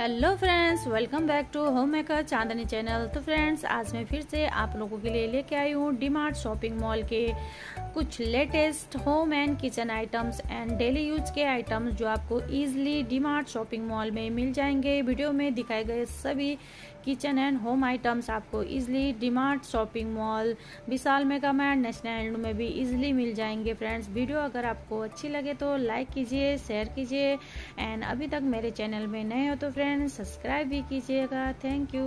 Hello friends welcome back to home maker Chandni channel तो friends आज मैं फिर से आप लोगों के लिए लेके आई हूँ डीमार्ट शॉपिंग मॉल के कुछ latest home and kitchen items and daily use के आइटम्स जो आपको इजीली डीमार्ट शॉपिंग मॉल में मिल जाएँगे। वीडियो में दिखाए गए सभी किचन एंड होम आइटम्स आपको easily DMart shopping mall Vishal mega mart national and में भी इजीली मिल जाएँगे। फ्रेंड्स वीडियो अगर आपको अच्छी लगे तो लाइक कीजिए शेयर कीजिए एंड अभी तक मेरे चैनल में नए हो तो फ्रेंड्स सब्सक्राइब भी कीजिएगा। Thank you